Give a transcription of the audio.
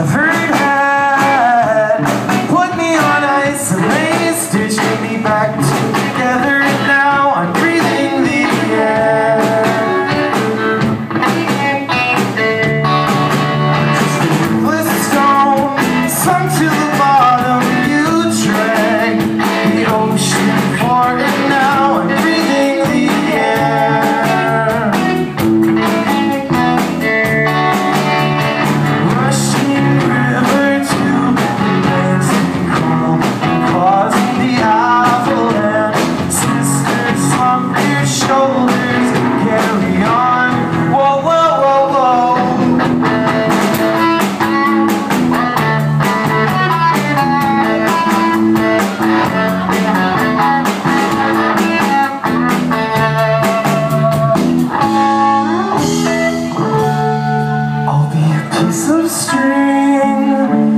I've heard shoulders carry on. Whoa, whoa, whoa, whoa. I'll be a piece of string.